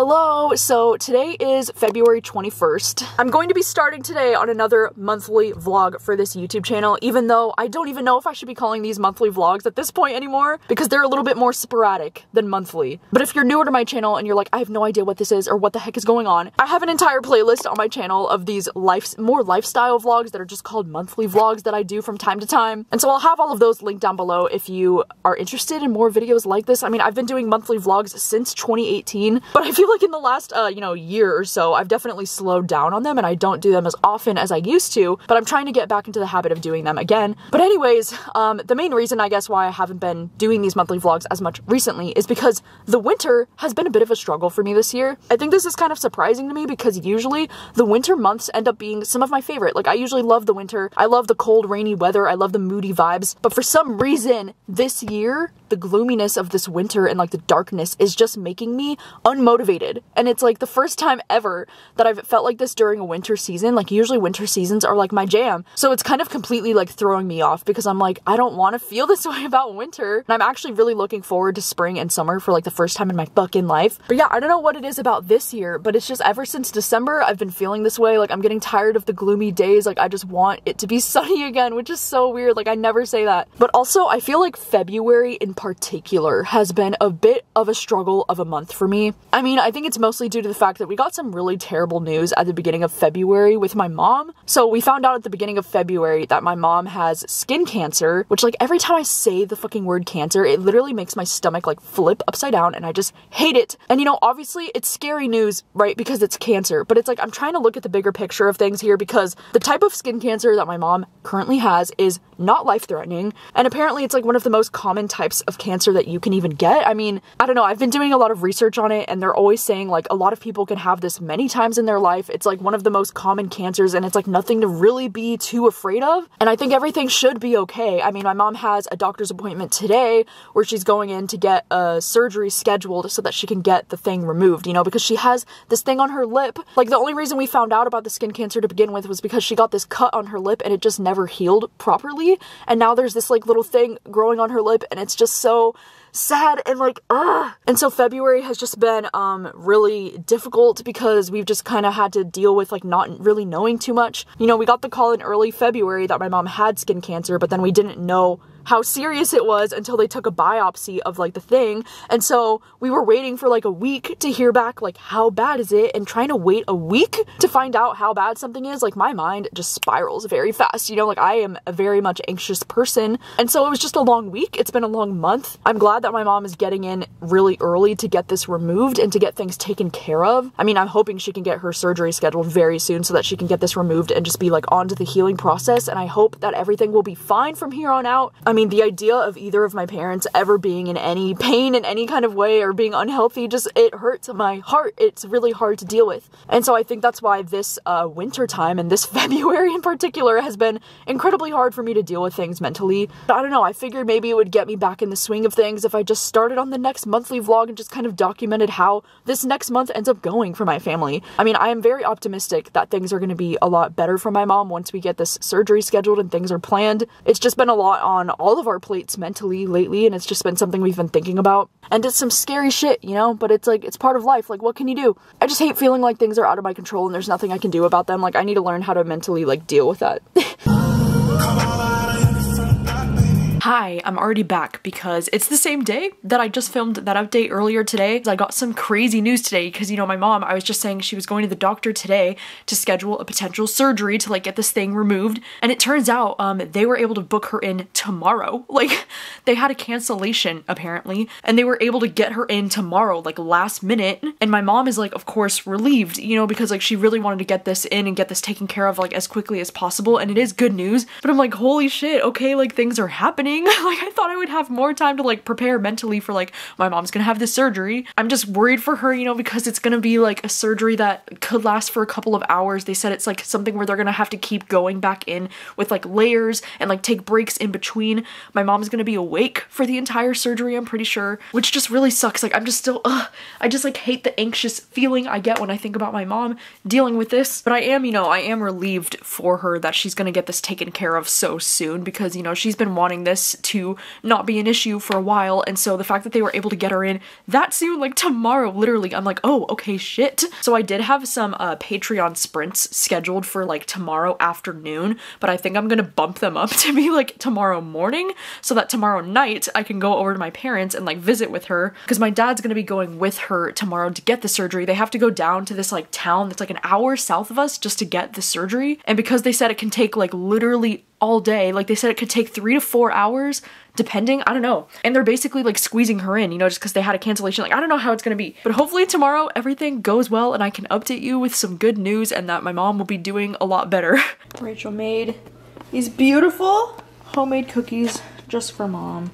Hello, so today is February 21st. I'm going to be starting today on another monthly vlog for this YouTube channel, even though I don't even know if I should be calling these monthly vlogs at this point anymore, because they're a little bit more sporadic than monthly. But if you're newer to my channel and you're like, I have no idea what this is or what the heck is going on, I have an entire playlist on my channel of these life more lifestyle vlogs that are just called monthly vlogs that I do from time to time. And so I'll have all of those linked down below if you are interested in more videos like this. I mean, I've been doing monthly vlogs since 2018, but I feel like in the last, uh, you know, year or so, I've definitely slowed down on them and I don't do them as often as I used to, but I'm trying to get back into the habit of doing them again. But anyways, um, the main reason I guess why I haven't been doing these monthly vlogs as much recently is because the winter has been a bit of a struggle for me this year. I think this is kind of surprising to me because usually the winter months end up being some of my favorite. Like I usually love the winter. I love the cold, rainy weather. I love the moody vibes. But for some reason this year, the gloominess of this winter and like the darkness is just making me unmotivated. And it's like the first time ever that I've felt like this during a winter season. Like usually winter seasons are like my jam. So it's kind of completely like throwing me off because I'm like, I don't want to feel this way about winter. And I'm actually really looking forward to spring and summer for like the first time in my fucking life. But yeah, I don't know what it is about this year, but it's just ever since December, I've been feeling this way. Like I'm getting tired of the gloomy days. Like I just want it to be sunny again, which is so weird. Like I never say that. But also I feel like February in particular has been a bit of a struggle of a month for me. I mean, I think it's mostly due to the fact that we got some really terrible news at the beginning of February with my mom. So we found out at the beginning of February that my mom has skin cancer, which like every time I say the fucking word cancer, it literally makes my stomach like flip upside down and I just hate it. And you know, obviously it's scary news, right? Because it's cancer, but it's like I'm trying to look at the bigger picture of things here because the type of skin cancer that my mom currently has is not life threatening. And apparently it's like one of the most common types of cancer that you can even get. I mean, I don't know, I've been doing a lot of research on it and they're always saying like a lot of people can have this many times in their life. It's like one of the most common cancers and it's like nothing to really be too afraid of. And I think everything should be okay. I mean, my mom has a doctor's appointment today where she's going in to get a surgery scheduled so that she can get the thing removed, you know, because she has this thing on her lip. Like the only reason we found out about the skin cancer to begin with was because she got this cut on her lip and it just never healed properly. And now there's this like little thing growing on her lip and it's just so sad and like ugh. And so February has just been um really difficult because we've just kind of had to deal with like not really knowing too much. You know, we got the call in early February that my mom had skin cancer, but then we didn't know how serious it was until they took a biopsy of like the thing. And so we were waiting for like a week to hear back like how bad is it and trying to wait a week to find out how bad something is. Like my mind just spirals very fast. You know, like I am a very much anxious person. And so it was just a long week. It's been a long month. I'm glad that my mom is getting in really early to get this removed and to get things taken care of. I mean, I'm hoping she can get her surgery scheduled very soon so that she can get this removed and just be like onto the healing process. And I hope that everything will be fine from here on out. I mean, the idea of either of my parents ever being in any pain in any kind of way or being unhealthy just it hurts my heart. It's really hard to deal with. And so I think that's why this uh, winter time and this February in particular has been incredibly hard for me to deal with things mentally. I don't know, I figured maybe it would get me back in the swing of things if I just started on the next monthly vlog and just kind of documented how this next month ends up going for my family. I mean, I am very optimistic that things are going to be a lot better for my mom once we get this surgery scheduled and things are planned. It's just been a lot on all of our plates mentally lately and it's just been something we've been thinking about. And it's some scary shit, you know, but it's like, it's part of life. Like, what can you do? I just hate feeling like things are out of my control and there's nothing I can do about them. Like, I need to learn how to mentally, like, deal with that. Hi, I'm already back because it's the same day that I just filmed that update earlier today. I got some crazy news today because, you know, my mom, I was just saying she was going to the doctor today to schedule a potential surgery to like get this thing removed. And it turns out um, they were able to book her in tomorrow. Like they had a cancellation apparently and they were able to get her in tomorrow, like last minute. And my mom is like, of course, relieved, you know, because like she really wanted to get this in and get this taken care of like as quickly as possible. And it is good news. But I'm like, holy shit, okay, like things are happening. like I thought I would have more time to like prepare mentally for like my mom's gonna have this surgery. I'm just worried for her, you know, because it's gonna be like a surgery that could last for a couple of hours. They said it's like something where they're gonna have to keep going back in with like layers and like take breaks in between. My mom's gonna be awake for the entire surgery, I'm pretty sure, which just really sucks. Like I'm just still, ugh, I just like hate the anxious feeling I get when I think about my mom dealing with this. But I am, you know, I am relieved for her that she's gonna get this taken care of so soon because, you know, she's been wanting this to not be an issue for a while. And so the fact that they were able to get her in that soon, like tomorrow, literally, I'm like, oh, okay, shit. So I did have some uh, Patreon sprints scheduled for like tomorrow afternoon, but I think I'm gonna bump them up to be like tomorrow morning so that tomorrow night I can go over to my parents and like visit with her because my dad's gonna be going with her tomorrow to get the surgery. They have to go down to this like town that's like an hour south of us just to get the surgery. And because they said it can take like literally all day, like they said it could take three to four hours depending i don't know. And they're basically like squeezing her in you know just because they had a cancellation. Like i don't know how it's gonna be. But hopefully tomorrow everything goes well and i can update you with some good news and that my mom will be doing a lot better. Rachel made these beautiful homemade cookies just for mom.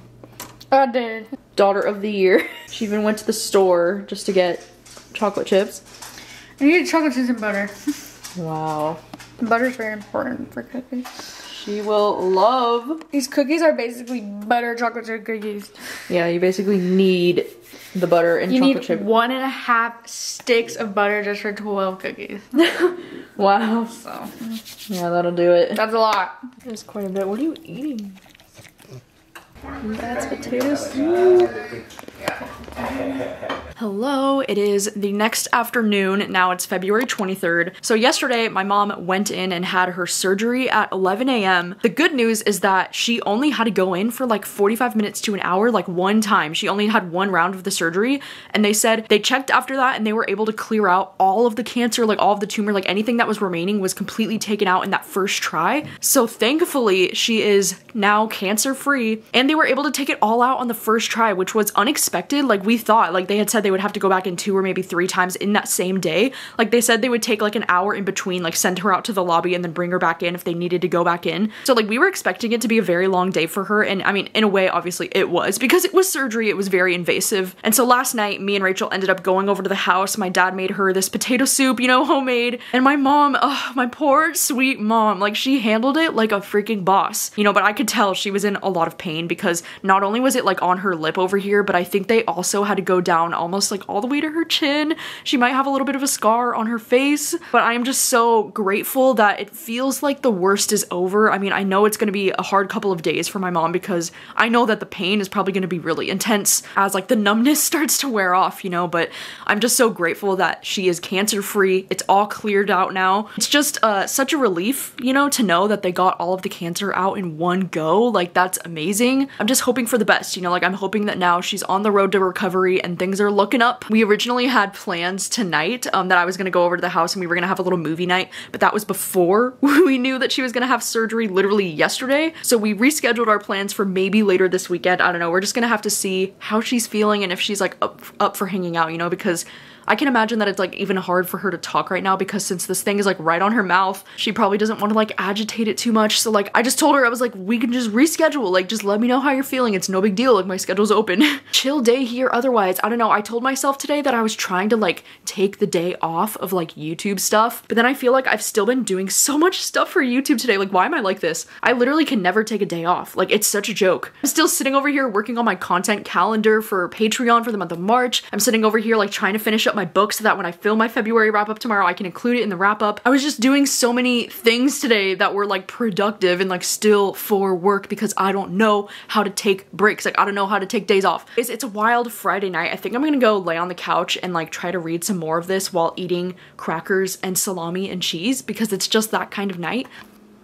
I did. daughter of the year. She even went to the store just to get chocolate chips. I need chocolate chips and butter. wow. Butter's very important for cookies. She will love These cookies are basically butter chocolate chip cookies. yeah you basically need the butter and You chocolate need chip one and a half sticks of butter just for 12 cookies. wow So yeah that'll do it that's a lot. That's quite a bit. What are you eating? That's potato soup. Hello, it is the next afternoon. Now it's February 23rd. So, yesterday, my mom went in and had her surgery at 11 a.m. The good news is that she only had to go in for like 45 minutes to an hour, like one time. She only had one round of the surgery. And they said they checked after that and they were able to clear out all of the cancer, like all of the tumor, like anything that was remaining was completely taken out in that first try. So, thankfully, she is now cancer free. And they were able to take it all out on the first try, which was unexpected. Like, we thought, like, they had said they would have to go back in two or maybe three times in that same day. Like, they said they would take like an hour in between, like, send her out to the lobby and then bring her back in if they needed to go back in. So, like, we were expecting it to be a very long day for her. And I mean, in a way, obviously, it was because it was surgery, it was very invasive. And so, last night, me and Rachel ended up going over to the house. My dad made her this potato soup, you know, homemade. And my mom, oh, my poor sweet mom, like, she handled it like a freaking boss, you know, but I could tell she was in a lot of pain because not only was it like on her lip over here, but I think they also had to go down almost like all the way to her chin. She might have a little bit of a scar on her face, but I am just so grateful that it feels like the worst is over. I mean, I know it's gonna be a hard couple of days for my mom because I know that the pain is probably gonna be really intense as like the numbness starts to wear off, you know, but I'm just so grateful that she is cancer free. It's all cleared out now. It's just uh, such a relief, you know, to know that they got all of the cancer out in one go. Like, that's amazing. I'm just hoping for the best, you know, like, I'm hoping that now she's on the road to recovery and things are looking up. We originally had plans tonight um, that I was gonna go over to the house and we were gonna have a little movie night, but that was before we knew that she was gonna have surgery literally yesterday. So we rescheduled our plans for maybe later this weekend. I don't know. We're just gonna have to see how she's feeling and if she's like up, up for hanging out, you know, because I can imagine that it's like even hard for her to talk right now because since this thing is like right on her mouth, she probably doesn't want to like agitate it too much. So like I just told her I was like we can just reschedule. Like just let me know how you're feeling. It's no big deal. Like my schedule's open. Chill day here otherwise. I don't know. I told myself today that I was trying to like take the day off of like YouTube stuff, but then I feel like I've still been doing so much stuff for YouTube today. Like why am I like this? I literally can never take a day off. Like it's such a joke. I'm still sitting over here working on my content calendar for Patreon for the month of March. I'm sitting over here like trying to finish up my book so that when I film my February wrap up tomorrow, I can include it in the wrap up. I was just doing so many things today that were like productive and like still for work because I don't know how to take breaks. Like I don't know how to take days off. It's, it's a wild Friday night. I think I'm gonna go lay on the couch and like try to read some more of this while eating crackers and salami and cheese because it's just that kind of night.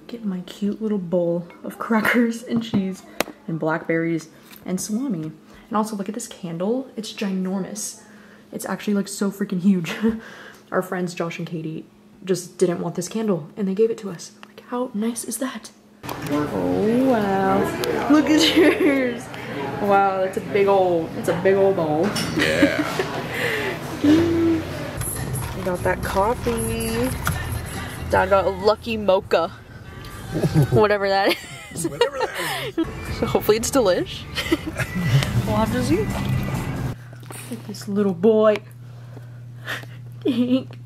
Get my cute little bowl of crackers and cheese and blackberries and salami. And also look at this candle. It's ginormous. It's actually like so freaking huge. Our friends Josh and Katie just didn't want this candle and they gave it to us. Like how nice is that? Oh wow. Look at yours. Wow, that's a big old, that's a big old bowl. Yeah. I got that coffee. Dad got a lucky mocha. Whatever that is. Whatever that is. So hopefully it's delish. we'll have to see. Look at this little boy.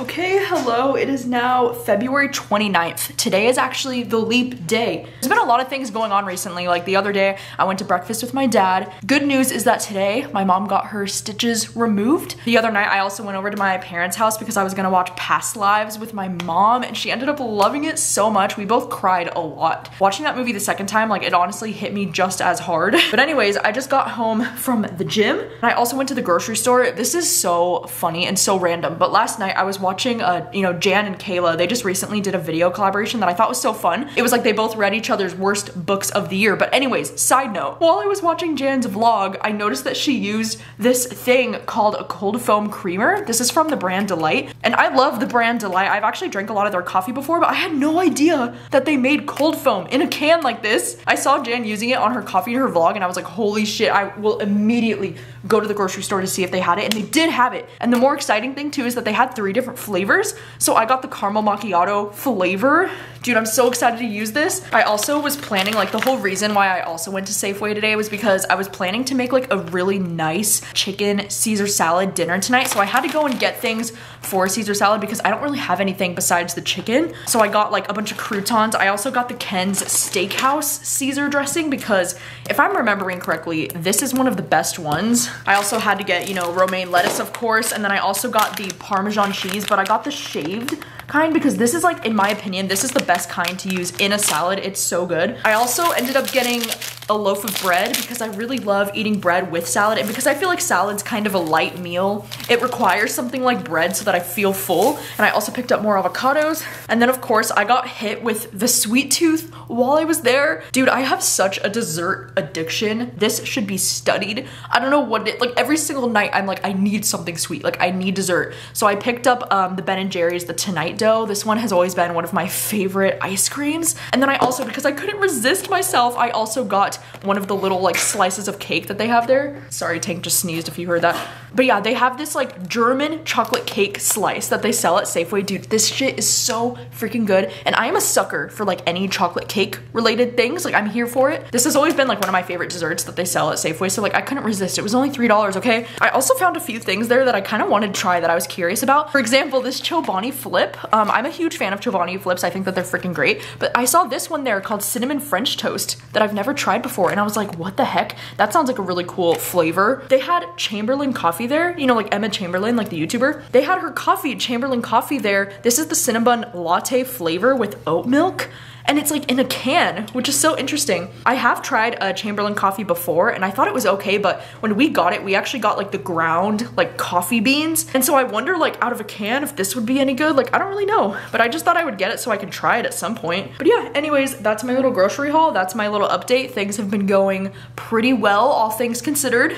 Okay, hello. It is now February 29th. Today is actually the leap day. There's been a lot of things going on recently. Like the other day, I went to breakfast with my dad. Good news is that today, my mom got her stitches removed. The other night, I also went over to my parents' house because I was gonna watch Past Lives with my mom, and she ended up loving it so much. We both cried a lot. Watching that movie the second time, like it honestly hit me just as hard. But anyways, I just got home from the gym, and I also went to the grocery store. This is so funny and so random, but last night I was watching watching, uh, you know, Jan and Kayla, they just recently did a video collaboration that I thought was so fun. It was like they both read each other's worst books of the year. But anyways, side note, while I was watching Jan's vlog, I noticed that she used this thing called a cold foam creamer. This is from the brand Delight. And I love the brand Delight. I've actually drank a lot of their coffee before, but I had no idea that they made cold foam in a can like this. I saw Jan using it on her coffee in her vlog and I was like, holy shit, I will immediately go to the grocery store to see if they had it. And they did have it. And the more exciting thing too is that they had three different flavors. So I got the caramel macchiato flavor. Dude, I'm so excited to use this. I also was planning, like the whole reason why I also went to Safeway today was because I was planning to make like a really nice chicken Caesar salad dinner tonight. So I had to go and get things for Caesar salad because I don't really have anything besides the chicken. So I got like a bunch of croutons. I also got the Ken's Steakhouse Caesar dressing because if I'm remembering correctly, this is one of the best ones. I also had to get, you know, romaine lettuce, of course, and then I also got the Parmesan cheese, but I got the shaved kind because this is like, in my opinion, this is the best kind to use in a salad. It's so good. I also ended up getting a loaf of bread because I really love eating bread with salad and because I feel like salad's kind of a light meal. It requires something like bread so that I feel full. And I also picked up more avocados. And then of course I got hit with the sweet tooth while I was there. Dude, I have such a dessert addiction. This should be studied. I don't know what it, like every single night I'm like, I need something sweet. Like I need dessert. So I picked up um, the Ben and Jerry's, the Tonight Dough. This one has always been one of my favorite ice creams. And then I also, because I couldn't resist myself, I also got one of the little like slices of cake that they have there. Sorry, Tank just sneezed if you heard that. But yeah, they have this like German chocolate cake slice that they sell at Safeway. Dude, this shit is so freaking good. And I am a sucker for like any chocolate cake related things. Like I'm here for it. This has always been like one of my favorite desserts that they sell at Safeway. So like I couldn't resist. It was only $3, okay? I also found a few things there that I kind of wanted to try that I was curious about. For example, this Chobani flip. Um, I'm a huge fan of Chobani flips. I think that they're freaking great. But I saw this one there called cinnamon French toast that I've never tried before. And I was like, what the heck? That sounds like a really cool flavor. They had Chamberlain coffee there, you know, like Emma Chamberlain, like the YouTuber. They had her coffee, Chamberlain coffee there. This is the cinnamon latte flavor with oat milk and it's like in a can, which is so interesting. I have tried a Chamberlain coffee before and I thought it was okay, but when we got it, we actually got like the ground like coffee beans. And so I wonder like out of a can if this would be any good. Like I don't really know, but I just thought I would get it so I could try it at some point. But yeah, anyways, that's my little grocery haul. That's my little update. Things have been going pretty well, all things considered.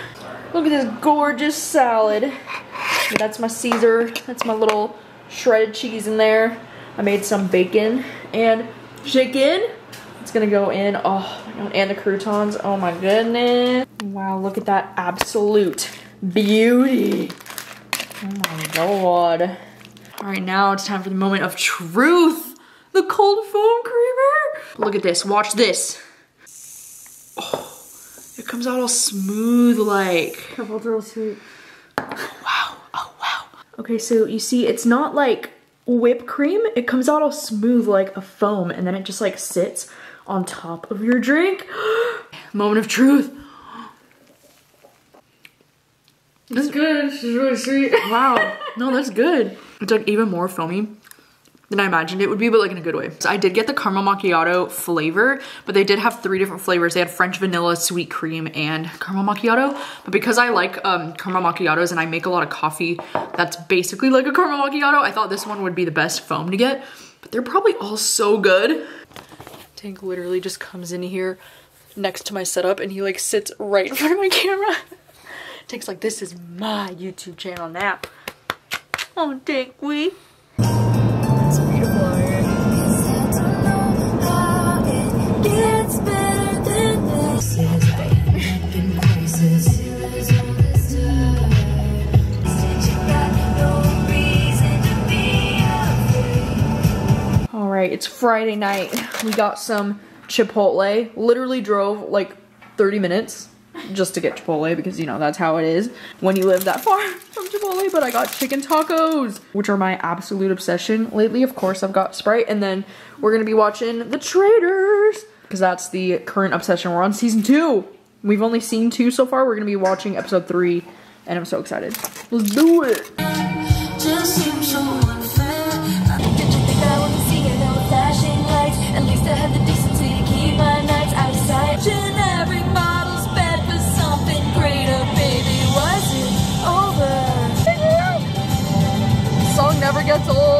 Look at this gorgeous salad. That's my Caesar. That's my little shredded cheese in there. I made some bacon and chicken. It's gonna go in, oh my god, and the croutons, oh my goodness. Wow, look at that absolute beauty. Oh my god. All right, now it's time for the moment of truth. The cold foam creamer. Look at this, watch this. Oh, it comes out all smooth like. Careful, it's sweet. Wow, oh wow. Okay, so you see, it's not like whipped cream, it comes out all smooth like a foam and then it just like sits on top of your drink. Moment of truth. It's good, it's really sweet. Wow, no, that's good. It's like even more foamy than I imagined it would be, but like in a good way. So I did get the caramel macchiato flavor, but they did have three different flavors. They had French vanilla, sweet cream, and caramel macchiato. But because I like um, caramel macchiatos and I make a lot of coffee that's basically like a caramel macchiato, I thought this one would be the best foam to get. But they're probably all so good. Tank literally just comes in here next to my setup and he like sits right in front of my camera. Tank's like, this is my YouTube channel now. Oh, Tank, we. All right, it's Friday night. We got some Chipotle. Literally drove like 30 minutes just to get Chipotle because you know that's how it is when you live that far from Chipotle. But I got chicken tacos, which are my absolute obsession lately. Of course, I've got Sprite, and then we're gonna be watching The Traitors because that's the current obsession. We're on season two. We've only seen two so far. We're gonna be watching episode three, and I'm so excited. Let's do it. Never gets old.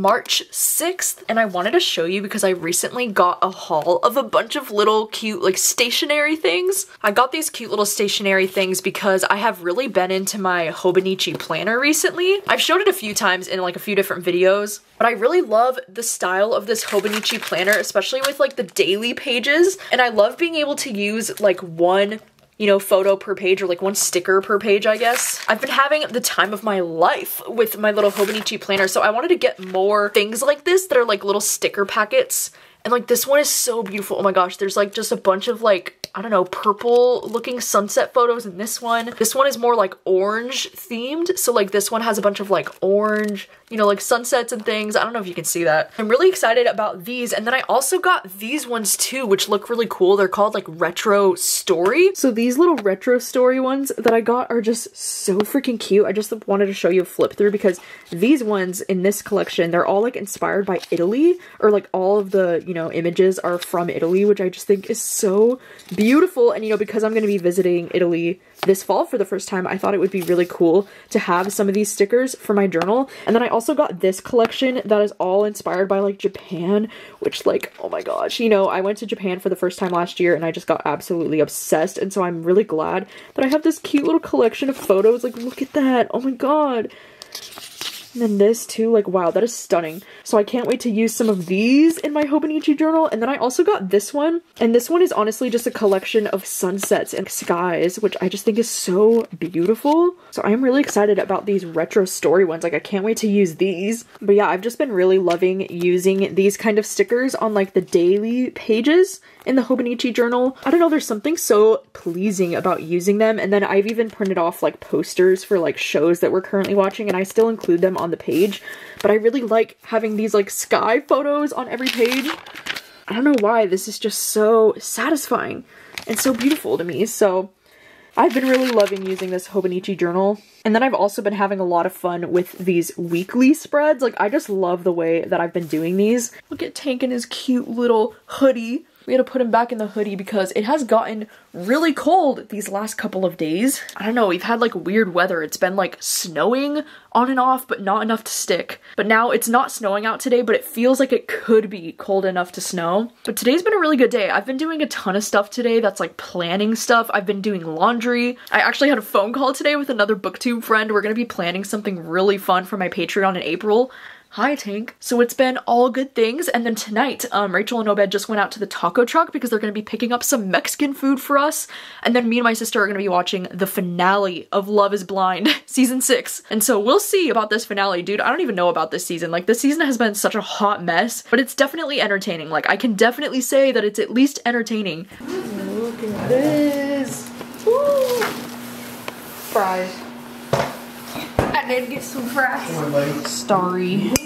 March 6th, and I wanted to show you because I recently got a haul of a bunch of little cute, like, stationery things. I got these cute little stationery things because I have really been into my Hobonichi planner recently. I've showed it a few times in, like, a few different videos, but I really love the style of this Hobonichi planner, especially with, like, the daily pages, and I love being able to use, like, one you know, photo per page or like one sticker per page, I guess. I've been having the time of my life with my little Hobonichi planner, so I wanted to get more things like this that are like little sticker packets. And like this one is so beautiful. Oh my gosh, there's like just a bunch of like I don't know, purple looking sunset photos in this one. This one is more like orange themed. So like this one has a bunch of like orange, you know, like sunsets and things. I don't know if you can see that. I'm really excited about these. And then I also got these ones too, which look really cool. They're called like retro story. So these little retro story ones that I got are just so freaking cute. I just wanted to show you a flip through because these ones in this collection, they're all like inspired by Italy or like all of the, you know, images are from Italy, which I just think is so beautiful. And you know, because I'm going to be visiting Italy this fall for the first time, I thought it would be really cool to have some of these stickers for my journal. And then I also got this collection that is all inspired by like Japan, which like, oh my gosh, you know, I went to Japan for the first time last year and I just got absolutely obsessed. And so I'm really glad that I have this cute little collection of photos. Like, look at that. Oh my god. And then this too, like wow, that is stunning. So I can't wait to use some of these in my Hobonichi journal. And then I also got this one. And this one is honestly just a collection of sunsets and skies, which I just think is so beautiful. So I'm really excited about these retro story ones. Like I can't wait to use these. But yeah, I've just been really loving using these kind of stickers on like the daily pages in the Hobonichi journal. I don't know, there's something so pleasing about using them. And then I've even printed off like posters for like shows that we're currently watching and I still include them on the page. But I really like having these like sky photos on every page. I don't know why, this is just so satisfying and so beautiful to me. So I've been really loving using this Hobonichi journal. And then I've also been having a lot of fun with these weekly spreads. Like, I just love the way that I've been doing these. Look at Tank in his cute little hoodie. We had to put him back in the hoodie because it has gotten really cold these last couple of days. I don't know, we've had like weird weather. It's been like snowing on and off, but not enough to stick. But now it's not snowing out today, but it feels like it could be cold enough to snow. But today's been a really good day. I've been doing a ton of stuff today that's like planning stuff. I've been doing laundry. I actually had a phone call today with another booktube friend. We're gonna be planning something really fun for my Patreon in April. Hi Tank. So it's been all good things and then tonight um, Rachel and Obed just went out to the taco truck because they're going to be picking up some Mexican food for us and then me and my sister are going to be watching the finale of Love is Blind season 6 and so we'll see about this finale dude I don't even know about this season like this season has been such a hot mess but it's definitely entertaining like I can definitely say that it's at least entertaining Look at this Woo! Fries. I did get some fries. Starry. To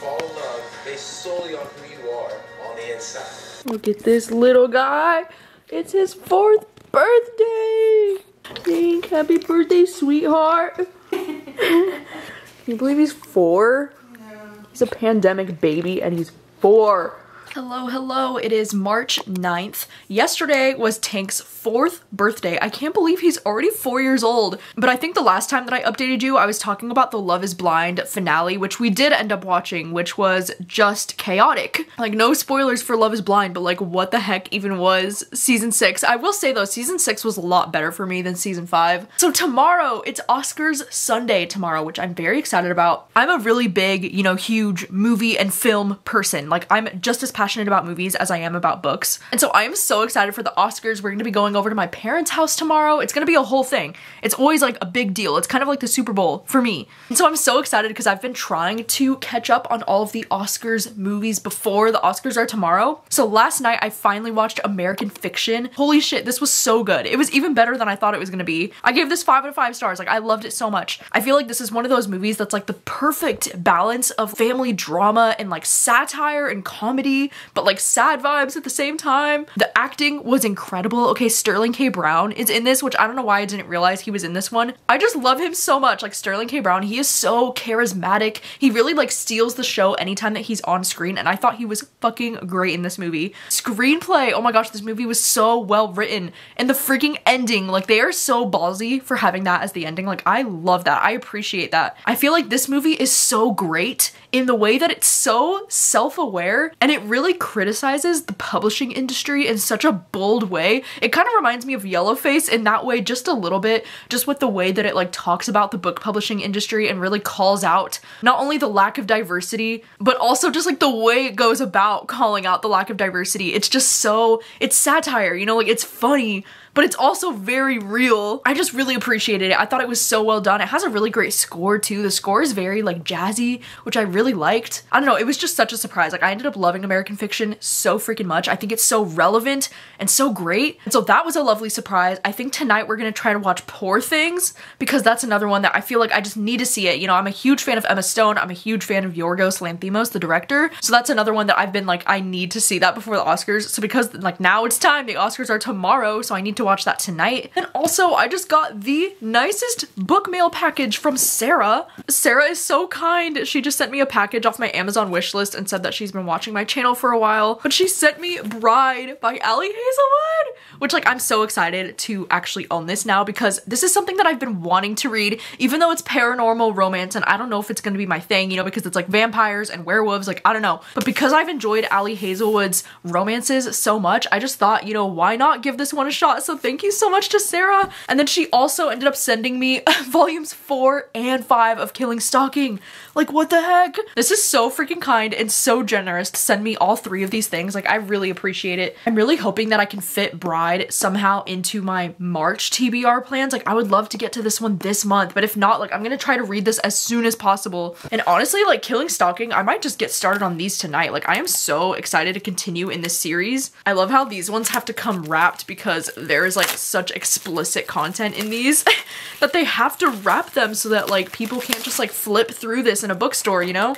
fall in love based solely on who you are on the inside. Look at this little guy. It's his fourth birthday. Tank happy birthday, sweetheart. Can you believe he's four? No. He's a pandemic baby and he's four. Hello, hello. It is March 9th. Yesterday was Tank's fourth birthday. I can't believe he's already four years old. But I think the last time that I updated you, I was talking about the Love is Blind finale, which we did end up watching, which was just chaotic. Like, no spoilers for Love is Blind, but like, what the heck even was season six? I will say though, season six was a lot better for me than season five. So tomorrow, it's Oscars Sunday tomorrow, which I'm very excited about. I'm a really big, you know, huge movie and film person. Like, I'm just as passionate about movies as I am about books. And so I am so excited for the Oscars. We're gonna be going over to my parents' house tomorrow. It's gonna be a whole thing. It's always like a big deal. It's kind of like the Super Bowl for me. And so I'm so excited because I've been trying to catch up on all of the Oscars movies before the Oscars are tomorrow. So last night I finally watched American Fiction. Holy shit, this was so good. It was even better than I thought it was gonna be. I gave this five out of five stars. Like I loved it so much. I feel like this is one of those movies that's like the perfect balance of family drama and like satire and comedy, but like sad vibes at the same time. The acting was incredible. Okay, Sterling K. Brown is in this, which I don't know why I didn't realize he was in this one. I just love him so much. Like Sterling K. Brown, he is so charismatic. He really like steals the show anytime that he's on screen, and I thought he was fucking great in this movie. Screenplay, oh my gosh, this movie was so well written. And the freaking ending, like they are so ballsy for having that as the ending. Like I love that. I appreciate that. I feel like this movie is so great in the way that it's so self-aware and it really criticizes the publishing industry in such a bold way. It kind of reminds me of Yellowface in that way just a little bit, just with the way that it like talks about the book publishing industry and really calls out not only the lack of diversity, but also just like the way it goes about calling out the lack of diversity. It's just so, it's satire, you know, like it's funny, but it's also very real. I just really appreciated it. I thought it was so well done. It has a really great score too. The score is very like jazzy, which I really liked. I don't know, it was just such a surprise. Like I ended up loving American Fiction so freaking much. I think it's so relevant and so great. And so that was a lovely surprise. I think tonight we're gonna try to watch Poor Things because that's another one that I feel like I just need to see it. You know, I'm a huge fan of Emma Stone. I'm a huge fan of Yorgos Lanthimos, the director. So that's another one that I've been like, I need to see that before the Oscars. So because like now it's time, the Oscars are tomorrow, so I need to watch that tonight. And also, I just got the nicest book mail package from Sarah. Sarah is so kind. She just sent me a package off my Amazon wish list and said that she's been watching my channel for a while. But she sent me Bride by Ali Hazelwood, which like I'm so excited to actually own this now because this is something that I've been wanting to read, even though it's paranormal romance and I don't know if it's gonna be my thing, you know, because it's like vampires and werewolves, like I don't know. But because I've enjoyed Ali Hazelwood's romances so much, I just thought, you know, why not give this one a shot? So thank you so much to Sarah. And then she also ended up sending me volumes four and five of Killing Stalking. Like, what the heck? This is so freaking kind and so generous to send me all three of these things. Like, I really appreciate it. I'm really hoping that I can fit Bride somehow into my March TBR plans. Like, I would love to get to this one this month, but if not, like, I'm gonna try to read this as soon as possible. And honestly, like, Killing Stalking, I might just get started on these tonight. Like, I am so excited to continue in this series. I love how these ones have to come wrapped because there is like such explicit content in these that they have to wrap them so that like people can't just like flip through this in a bookstore, you know?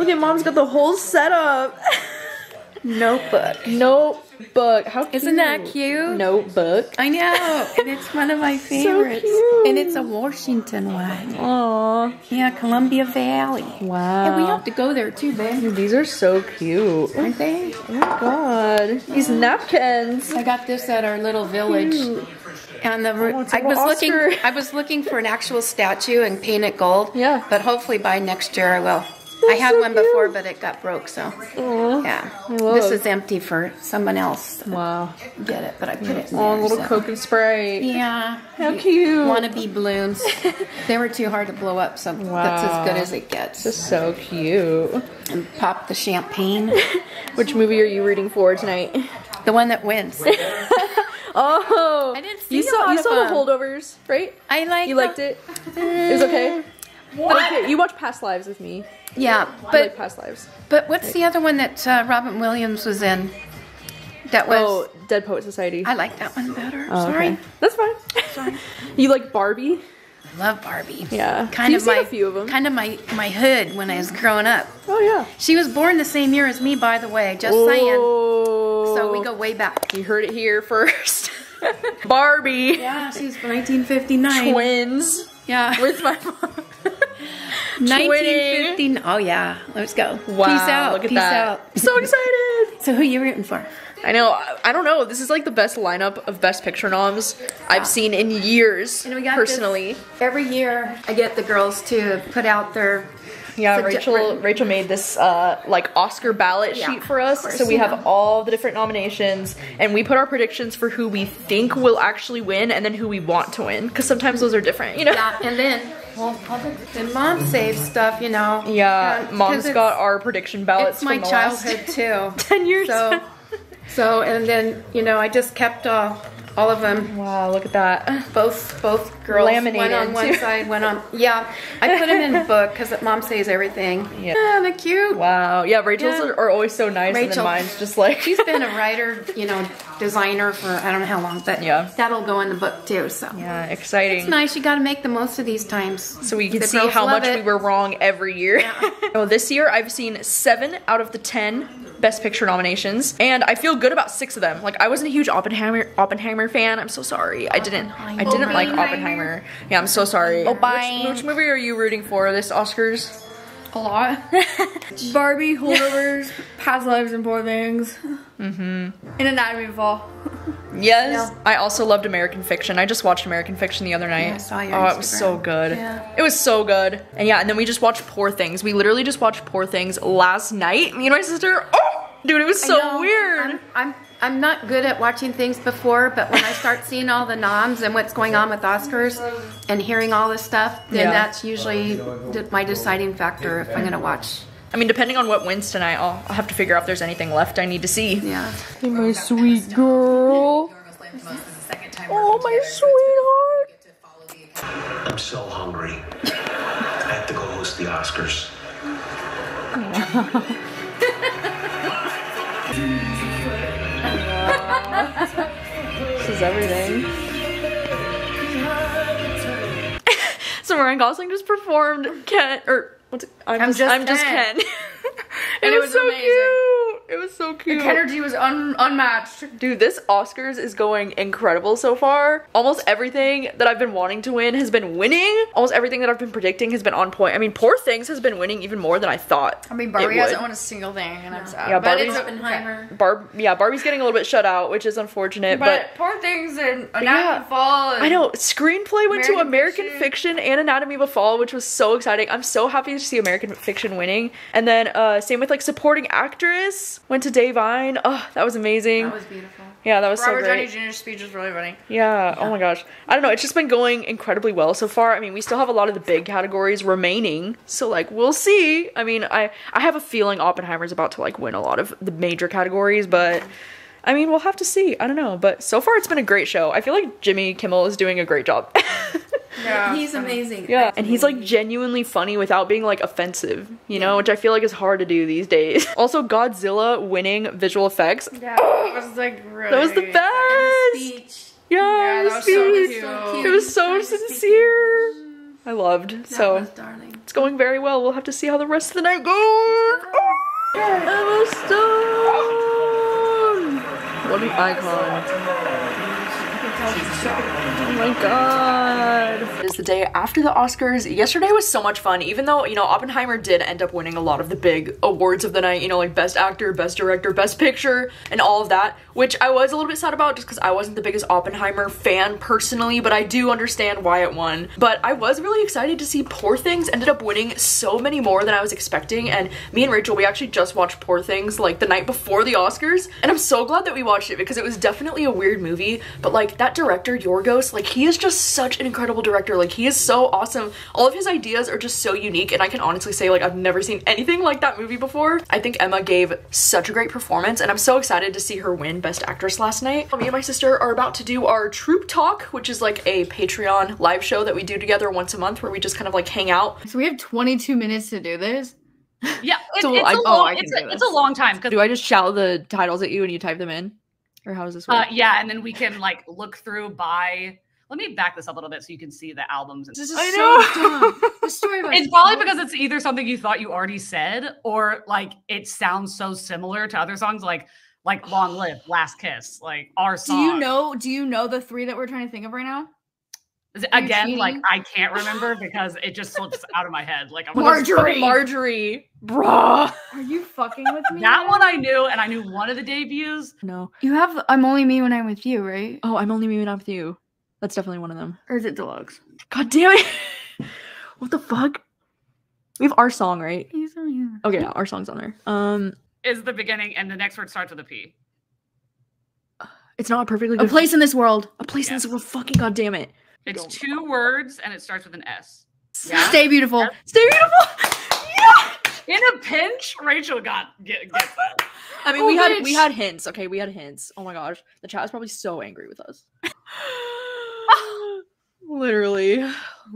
At mom's got the whole setup. Notebook. Notebook. How cute. Isn't that cute? Notebook. I know, and it's one of my favorites. cute. And it's a Washington one. Aww. Yeah, Columbia Valley. Wow. And we have to go there too, babe. These are so cute. Aren't they? Oh my god. These napkins. I got this at our little village. And the Oh, I was little looking I was looking for an actual statue and paint it gold. Yeah. But hopefully by next year I will. I had so one before, but it got broke. So Aw. yeah, this is empty for someone else. Wow. Get it, but I put it in Oh, there, little so. Coke and Sprite. Yeah. How cute. Wannabe balloons. they were too hard to blow up, so that's as good as it gets. This is so cute. And pop the champagne. Which movie are you rooting for tonight? the one that wins. Oh, I didn't see you saw you saw the holdovers, right? I like. It. You liked it? It was okay. Okay, you watch Past Lives with me. Yeah, I like but Past Lives. but what's the other one that uh, Robin Williams was in? That was. Oh, Dead Poet Society. I like that one better. Oh, Sorry. okay. That's fine. Sorry. You like Barbie? I love Barbie. Yeah. Kind You've of my a few of 'em. kind of my my hood when I was growing up. Oh yeah. She was born the same year as me, by the way. Just saying. Oh. So we go way back. You heard it here first. Barbie. Yeah, she's from 1959. Twins. Yeah. With my mom. 1915. Oh yeah. Let's go. Wow. Peace out. Look at Peace that. out. So excited. So who you rooting for? I know. I, don't know. This is like the best lineup of Best Picture noms I've seen in years. And we got personally. this- every year I get the girls to put out their Yeah, Sugge- Rachel. Rachel made this uh, like Oscar ballot Yeah, sheet for us, course, so we have all the different nominations, and we put our predictions for who we think will actually win, and then who we want to win, because sometimes those are different, you know. yeah, and then well, then mom saves stuff, you know. Yeah, Um, mom's got our prediction ballots. It's my from the last childhood too. 10 years. So, so and then you know I just kept uh, all of them. wow, look at that. Both both girls Laminated, one on one too. side, one on yeah. I put them in a book because mom says everything. Yeah. Yeah, they're cute. Wow, yeah, Rachel's Yeah. Are, always so nice, and then mine's just like She's been a writer, you know, designer for I don't know how long, but Yeah. that'll go in the book too. So yeah, exciting. it's nice. You got to make the most of these times, So we can The see how much it. we were wrong every year. oh, this year I've seen seven out of the ten Best Picture nominations, and I feel good about six of them. Like I wasn't a huge Oppenheimer Oppenheimer fan. I'm so sorry. I didn't. I didn't like Oppenheimer. Yeah, I'm so sorry. Which, which movie are you rooting for this Oscars? A lot. Barbie, holdovers, past lives and poor things. Mm-hmm. And Anatomy of Fall. Yes. I also loved American Fiction. I just watched American Fiction the other night. Yeah, I saw your oh, it was so good. Yeah. It was so good. And yeah, and then we just watched Poor Things. We literally just watched Poor Things last night. Me and my sister. Oh, dude, it was so know, weird. I'm, I'm I'm not good at watching things before, but when I start seeing all the noms and what's going on with Oscars and hearing all this stuff, then Yeah. that's usually my deciding factor if I'm gonna watch. I mean, depending on what wins tonight, I'll, I'll have to figure out if there's anything left I need to see. Yeah. My sweet girl. Oh, my sweetheart. I'm so hungry. I have to go host the Oscars. is everything. so Ryan Gosling just performed Ken, or what's it? I'm, just, Just I'm just Ken. Ken. And it, it was, was so amazing. cute. It was so cute. The energy was un- unmatched. Dude, this Oscars is going incredible so far. Almost everything that I've been wanting to win has been winning. Almost everything that I've been predicting has been on point. I mean, Poor Things has been winning even more than I thought. I mean, Barbie hasn't won a single thing, and I'm sad. Yeah, but Barbie's- it's Oppenheimer. Barb, yeah, Barbie's getting a little bit shut out, which is unfortunate, But, but. poor things and Anatomy yeah. of a Fall. And I know screenplay went to American American Fiction. Fiction. and Anatomy of a Fall, which was so exciting. I'm so happy to see American Fiction winning. And then uh, same with like supporting actress went to Da'Vine. Oh, that was amazing. That was beautiful. yeah, that was Robert so Downey great. Jr.'s speech was really funny. Yeah. Oh my gosh. I don't know. It's just been going incredibly well so far. I mean, we still have a lot of the big categories remaining. So like, we'll see. I mean, I I have a feeling Oppenheimer's about to like win a lot of the major categories, but I mean, we'll have to see. I don't know, but so far it's been a great show. I feel like Jimmy Kimmel is doing a great job. Yeah. He's amazing. Yeah, and he's like genuinely funny without being like offensive, you know, which I feel like is hard to do these days. Also, Godzilla winning visual effects. Yeah, it was like really. That was the best. Speech. Yeah, Yeah, the that was so speech. cute. It was so Trying sincere. I loved. That So was darling. it's going very well. We'll have to see how the rest of the night goes. Oh, Emma Stone. What an icon. My god. It is the day after the Oscars. Yesterday was so much fun, even though, you know, Oppenheimer did end up winning a lot of the big awards of the night, you know, like Best Actor, Best Director, Best Picture, and all of that, which I was a little bit sad about just because I wasn't the biggest Oppenheimer fan personally, but I do understand why it won. But I was really excited to see Poor Things ended up winning so many more than I was expecting, and me and Rachel, we actually just watched Poor Things like the night before the Oscars, and I'm so glad that we watched it because it was definitely a weird movie, but like that that director, Yorgos, like he is just such an incredible director. Like he is so awesome. All of his ideas are just so unique and I can honestly say like I've never seen anything like that movie before. I think Emma gave such a great performance and I'm so excited to see her win Best Actress last night. Me and my sister are about to do our Troop Talk, which is like a Patreon live show that we do together once a month where we just kind of like hang out. So we have 22 minutes to do this. Yeah, it, So it's, I- a oh, I it's, a, it's a long time Do I just shout the titles at you and you type them in? Or how does this work? uh, yeah, and then we can like look through by. Let me back this up a little bit so you can see the albums. And This is I so know. dumb. The story about It's probably because it's either something you thought you already said, or like it sounds so similar to other songs, like like "Long Live," "Last Kiss," like our song. Do you know? Do you know the three that we're trying to think of right now? Is it- Again, like? I can't remember because it just slips out of my head. Like I'm Marjorie. Marjorie. Bruh. Are you fucking with me? That one? I knew, and I knew one of the debuts. No. You have I'm only me when I'm with you, right? Oh, I'm only me when I'm with you. That's definitely one of them. Or is it deluxe? God damn it. what the fuck? We have our song, right? He's a man. Okay, yeah, our song's on there. Um, Is the beginning, and the next word starts with a P. it's not a perfectly A good place in this world. A place in this world. Fucking god damn it. It's Go. two words, and it starts with an S. Yeah. Stay beautiful. Stay beautiful. yeah. In a pinch, Rachel got get, gets that. I mean, Oh, we had we had hints. Okay, we had hints. Oh my gosh, the chat is probably so angry with us. Literally.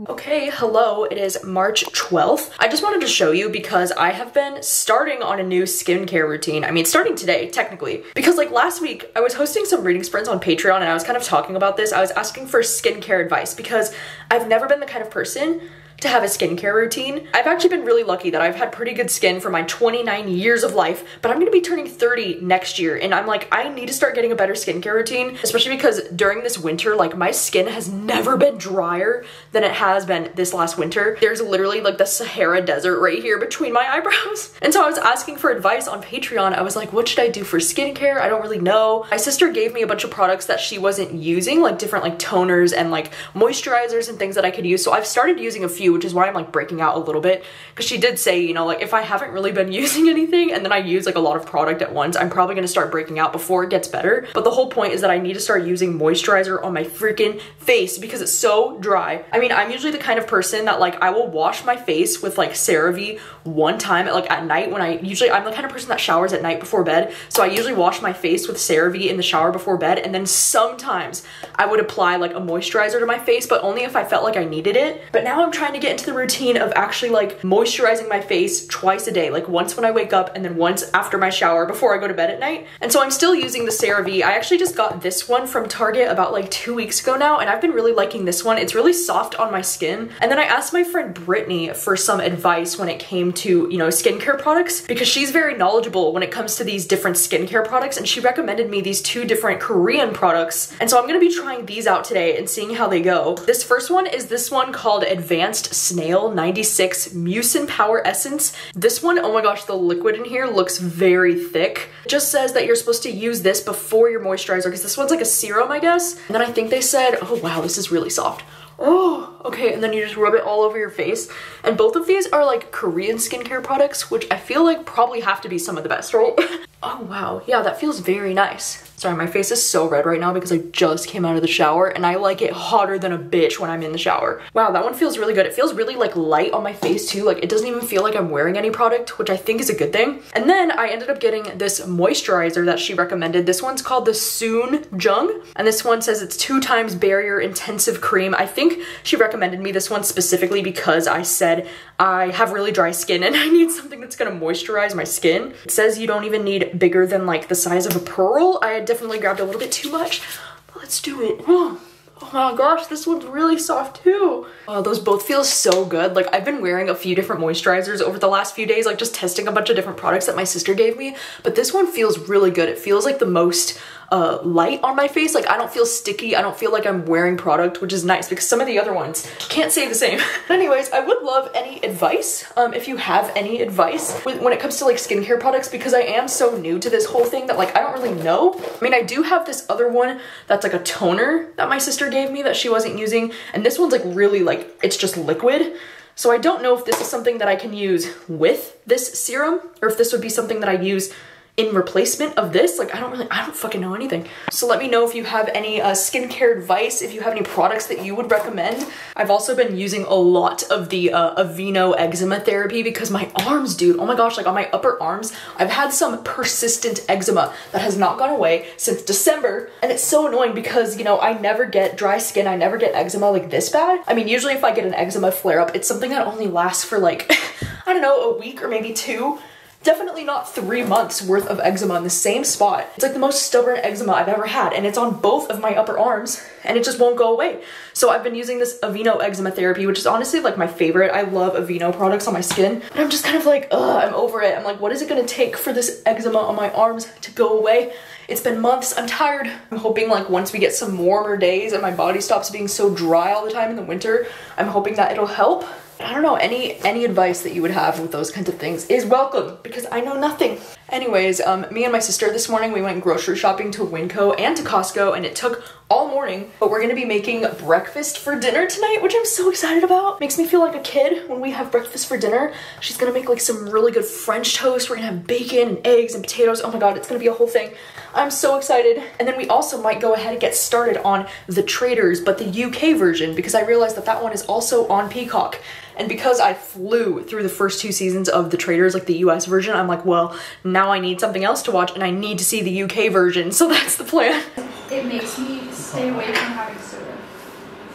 Okay, hello. It is March 12th. I just wanted to show you because I have been starting on a new skincare routine. I mean, starting today, technically. Because like last week, I was hosting some reading sprints on Patreon and I was kind of talking about this. I was asking for skincare advice because I've never been the kind of person to have a skincare routine. I've actually been really lucky that I've had pretty good skin for my 29 years of life, but I'm gonna be turning 30 next year and I'm like, I need to start getting a better skincare routine, especially because during this winter, like my skin has never been drier than it has been this last winter. There's literally like the Sahara Desert right here between my eyebrows. And so I was asking for advice on Patreon. I was like, what should I do for skincare? I don't really know. My sister gave me a bunch of products that she wasn't using, like different like toners and like moisturizers and things that I could use. So I've started using a few, which is why I'm like breaking out a little bit. Cause she did say, you know, like if I haven't really been using anything and then I use like a lot of product at once, I'm probably gonna start breaking out before it gets better. But the whole point is that I need to start using moisturizer on my freaking face because it's so dry. I mean, I'm usually the kind of person that like I will wash my face with like CeraVe one time at like at night when I usually I'm the kind of person that showers at night before bed. So I usually wash my face with CeraVe in the shower before bed and then sometimes I would apply like a moisturizer to my face, but only if I felt like I needed it. But now I'm trying get into the routine of actually like moisturizing my face twice a day, like once when I wake up and then once after my shower before I go to bed at night. And so I'm still using the CeraVe. I actually just got this one from Target about like two weeks ago now, and I've been really liking this one. It's really soft on my skin. And then I asked my friend Brittany for some advice when it came to, you know, skincare products because she's very knowledgeable when it comes to these different skincare products and she recommended me these two different Korean products. And so I'm gonna be trying these out today and seeing how they go. This first one is this one called Advanced Snail 96 Mucin Power Essence. This one, oh my gosh, the liquid in here looks very thick. It just says that you're supposed to use this before your moisturizer because this one's like a serum, I guess. And then I think they said, oh wow, this is really soft. Oh, okay, and then you just rub it all over your face. And both of these are like Korean skincare products, which I feel like probably have to be some of the best, right? oh wow, yeah, that feels very nice. Sorry, my face is so red right now because I just came out of the shower and I like it hotter than a bitch when I'm in the shower. Wow, that one feels really good. It feels really like light on my face too. Like it doesn't even feel like I'm wearing any product, which I think is a good thing. And then I ended up getting this moisturizer that she recommended. This one's called the Soon Jung. And this one says it's two times barrier intensive cream. I think she recommended me this one specifically because I said I have really dry skin and I need something that's gonna moisturize my skin. It says you don't even need bigger than like the size of a pearl. I definitely grabbed a little bit too much, but let's do it. Oh. Oh my gosh, this one's really soft too. Oh, those both feel so good. Like I've been wearing a few different moisturizers over the last few days, like just testing a bunch of different products that my sister gave me. But this one feels really good. It feels like the most uh, light on my face. Like I don't feel sticky. I don't feel like I'm wearing product, which is nice because some of the other ones can't say the same. anyways, I would love any advice. Um, if you have any advice when when it comes to like skincare products, because I am so new to this whole thing that like I don't really know. I mean, I do have this other one that's like a toner that my sister gave me that she wasn't using, and this one's like really like it's just liquid. So I don't know if this is something that I can use with this serum or if this would be something that I use in replacement of this. Like, I don't really, I don't fucking know anything. So let me know if you have any uh, skincare advice, if you have any products that you would recommend. I've also been using a lot of the uh, Aveeno eczema therapy because my arms, dude, oh my gosh, like on my upper arms, I've had some persistent eczema that has not gone away since December. And it's so annoying because, you know, I never get dry skin, I never get eczema like this bad. I mean, usually if I get an eczema flare up, it's something that only lasts for like, I don't know, a week or maybe two definitely not three months worth of eczema in the same spot. It's like the most stubborn eczema I've ever had and it's on both of my upper arms and it just won't go away. So I've been using this Aveeno eczema therapy, which is honestly like my favorite. I love Aveeno products on my skin, but I'm just kind of like, ugh, I'm over it. I'm like, what is it gonna take for this eczema on my arms to go away? It's been months, I'm tired. I'm hoping like once we get some warmer days and my body stops being so dry all the time in the winter, I'm hoping that it'll help. I don't know, any any advice that you would have with those kinds of things is welcome because I know nothing. Anyways, um, me and my sister this morning, we went grocery shopping to Winco and to Costco and it took all morning, but we're gonna be making breakfast for dinner tonight, which I'm so excited about. Makes me feel like a kid when we have breakfast for dinner. She's gonna make like some really good French toast. We're gonna have bacon and eggs and potatoes. Oh my God, it's gonna be a whole thing. I'm so excited. And then we also might go ahead and get started on The Traitors, but the UK version, because I realized that that one is also on Peacock. And because I flew through the first two seasons of The Traitors, like the US version, I'm like, well, now I need something else to watch and I need to see the UK version. So that's the plan. It makes me stay away from having soda.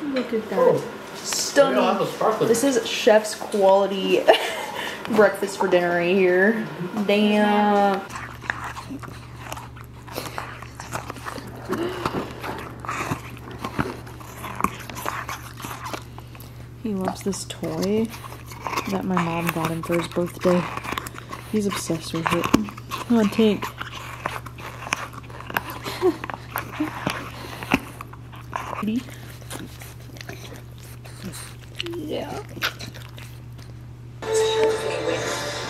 Look at that. Stunning. This is chef's quality breakfast for dinner right here. Damn. He loves this toy that my mom got him for his birthday. He's obsessed with it. Come on, take. yeah.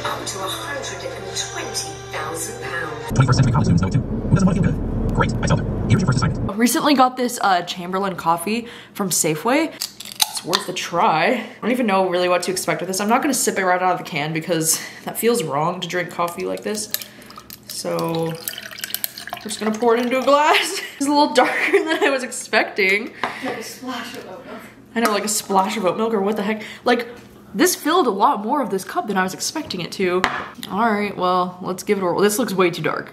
up to £120,000. 21st century college students know it too. Who doesn't want to feel good? Great, I told her. Here's your first assignment. Recently got this uh, Chamberlain coffee from Safeway. It's worth a try. I don't even know really what to expect with this. I'm not gonna sip it right out of the can because that feels wrong to drink coffee like this. So I'm just gonna pour it into a glass. it's a little darker than I was expecting. Like a splash of oat milk. I know, like a splash of oat milk or what the heck. Like, this filled a lot more of this cup than I was expecting it to. All right, well, let's give it a roll. This looks way too dark.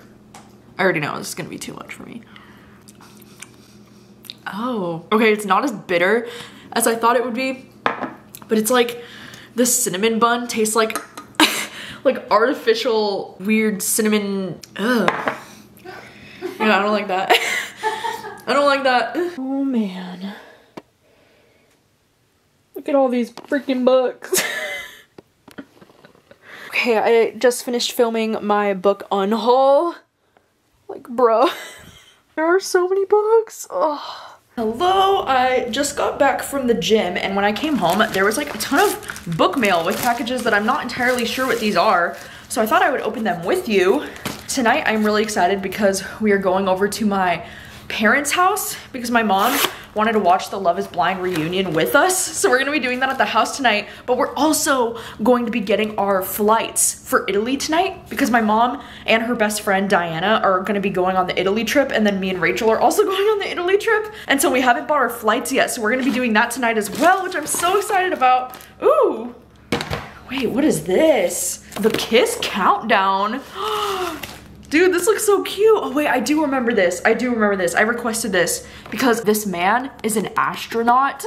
I already know this is gonna be too much for me. Oh, okay, it's not as bitter as I thought it would be, but it's like the cinnamon bun tastes like like artificial weird cinnamon. Ugh. Yeah, I don't like that. I don't like that. Oh man. Look at all these freaking books. okay, I just finished filming my book unhaul. Like, bro, there are so many books. Oh. Hello, I just got back from the gym and when I came home, there was like a ton of book mail with packages that I'm not entirely sure what these are. So I thought I would open them with you. Tonight, I'm really excited because we are going over to my parents' house because my mom wanted to watch the Love is Blind reunion with us. So we're gonna be doing that at the house tonight, but we're also going to be getting our flights for Italy tonight because my mom and her best friend Diana are gonna be going on the Italy trip and then me and Rachel are also going on the Italy trip. And so we haven't bought our flights yet, so we're gonna be doing that tonight as well, which I'm so excited about. Ooh, wait, what is this? The Kiss Countdown. Dude, this looks so cute. Oh wait, I do remember this. I do remember this. I requested this because this man is an astronaut.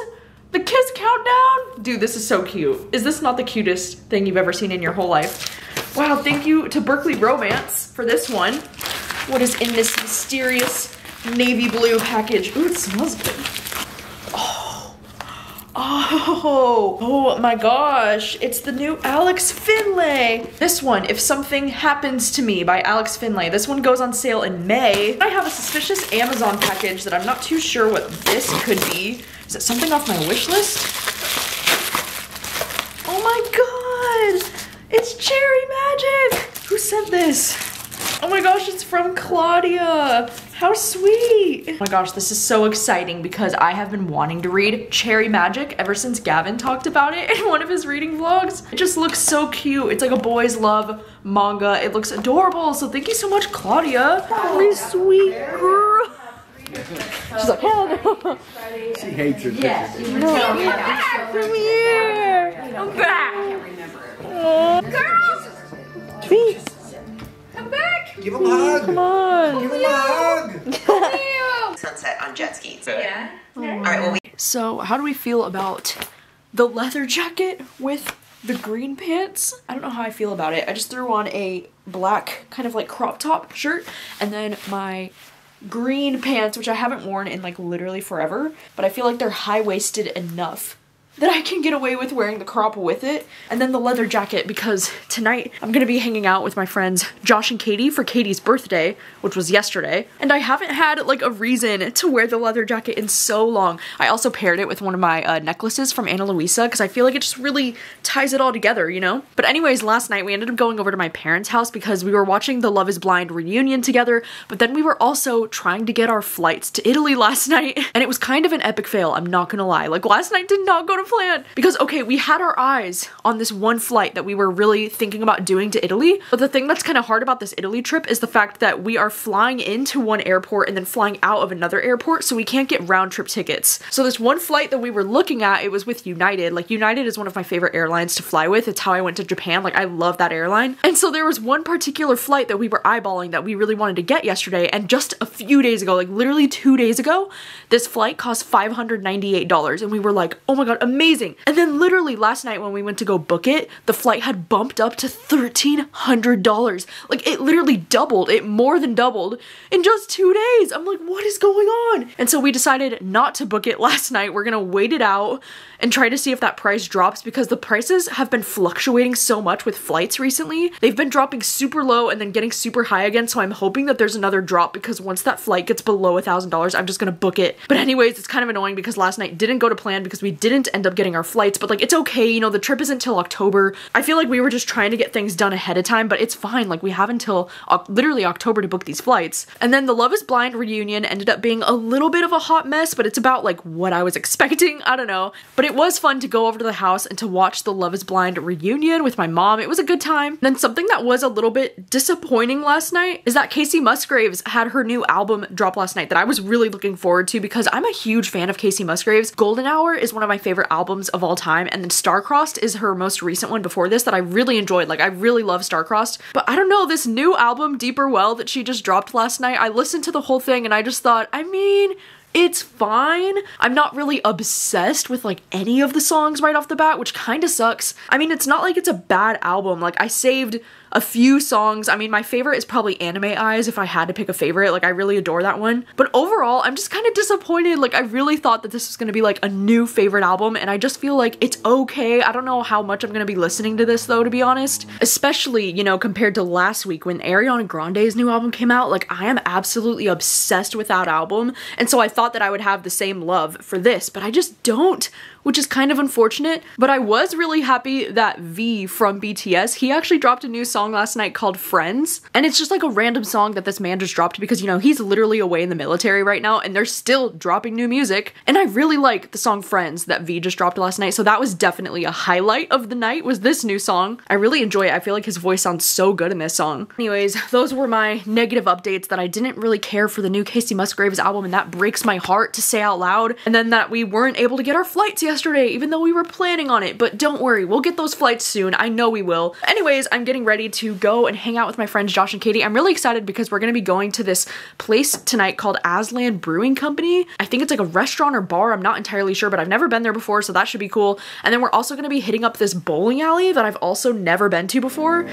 The Kiss Countdown? Dude, this is so cute. Is this not the cutest thing you've ever seen in your whole life? Wow, thank you to Berkeley Romance for this one. What is in this mysterious navy blue package? Ooh, it smells good. Oh, oh my gosh. It's the new Alex Finlay. This one, If Something Happens to Me by Alex Finlay. This one goes on sale in May. I have a suspicious Amazon package that I'm not too sure what this could be. Is it something off my wish list? Oh my god. It's Cherry Magic. Who sent this? Oh my gosh, it's from Claudia. How sweet. Oh my gosh, this is so exciting because I have been wanting to read Cherry Magic ever since Gavin talked about it in one of his reading vlogs. It just looks so cute. It's like a boys love manga. It looks adorable. So thank you so much, Claudia. My sweet girl. She's like, hell no. She hates her Yes, pictures. you Come back. Come here. Come back. Girl. Please. Come back. Give him a hug. Come on. Give him a hug. Sunset on jet skis. Yeah. All right, well, we So, how do we feel about the leather jacket with the green pants? I don't know how I feel about it. I just threw on a black kind of like crop top shirt and then my green pants, which I haven't worn in like literally forever, but I feel like they're high-waisted enough that I can get away with wearing the crop with it. And then the leather jacket because tonight I'm gonna be hanging out with my friends Josh and Katie for Katie's birthday, which was yesterday. And I haven't had like a reason to wear the leather jacket in so long. I also paired it with one of my uh, necklaces from Ana Luisa because I feel like it just really ties it all together, you know? But anyways, last night we ended up going over to my parents' house because we were watching the Love is Blind reunion together, but then we were also trying to get our flights to Italy last night. And it was kind of an epic fail, I'm not gonna lie. Like last night did not go to plan because okay, we had our eyes on this one flight that we were really thinking about doing to Italy. But the thing that's kind of hard about this Italy trip is the fact that we are flying into one airport and then flying out of another airport, so we can't get round trip tickets. So this one flight that we were looking at, it was with United. Like United is one of my favorite airlines to fly with. It's how I went to Japan. Like I love that airline. And so there was one particular flight that we were eyeballing that we really wanted to get yesterday and just a few days ago, like literally 2 days ago, this flight cost $598 and we were like, "Oh my god, amazing." And then literally last night when we went to go book it, the flight had bumped up to $1300. Like it literally doubled. It more than doubled in just 2 days. I'm like, "What is going on?" And so we decided not to book it last night. We're to wait it out and try to see if that price drops because the prices have been fluctuating so much with flights recently. They've been dropping super low and then getting super high again, so I'm hoping that there's another drop because once that flight gets below a thousand dollars, I'm just gonna book it. But anyways, it's kind of annoying because last night didn't go to plan because we didn't end up getting our flights, but like it's okay, you know, the trip isn't till October. I feel like we were just trying to get things done ahead of time, but it's fine. Like we have until Oc- literally October to book these flights. And then the Love is Blind reunion ended up being a little bit of a hot mess, but it's about like what I was expecting. I don't know. But it was fun to go over to the house and to watch the Love is Blind reunion with my mom. It was a good time. Then something that was a little bit disappointing last night is that Kacey Musgraves had her new album drop last night that I was really looking forward to because I'm a huge fan of Kacey Musgraves. Golden Hour is one of my favorite albums of all time, and then Starcrossed is her most recent one before this that I really enjoyed. Like, I really love Starcrossed. But I don't know, this new album, Deeper Well, that she just dropped last night, I listened to the whole thing and I just thought, I mean, it's fine. I'm not really obsessed with like any of the songs right off the bat, which kind of sucks. I mean, it's not like it's a bad album. Like I saved a few songs. I mean, my favorite is probably Anime Eyes if I had to pick a favorite. Like I really adore that one. But overall, I'm just kind of disappointed. Like I really thought that this was to be like a new favorite album and I just feel like it's okay. I don't know how much I'm to be listening to this though to be honest. Especially, you know, compared to last week when Ariana Grande's new album came out. Like I am absolutely obsessed with that album. And so I thought that I would have the same love for this, but I just don't which is kind of unfortunate. But I was really happy that V from BTS, he actually dropped a new song last night called Friends. And it's just like a random song that this man just dropped because, you know, he's literally away in the military right now and they're still dropping new music. And I really like the song Friends that V just dropped last night. So that was definitely a highlight of the night was this new song. I really enjoy it. I feel like his voice sounds so good in this song. Anyways, those were my negative updates that I didn't really care for the new Kacey Musgraves album and that breaks my heart to say out loud. And then that we weren't able to get our flights yesterday, even though we were planning on it. But don't worry, we'll get those flights soon. I know we will. Anyways, I'm getting ready to go and hang out with my friends Josh and Katie. I'm really excited because we're gonna be going to this place tonight called Aslan Brewing Company. I think it's like a restaurant or bar. I'm not entirely sure, but I've never been there before, so that should be cool. And then we're also gonna be hitting up this bowling alley that I've also never been to before.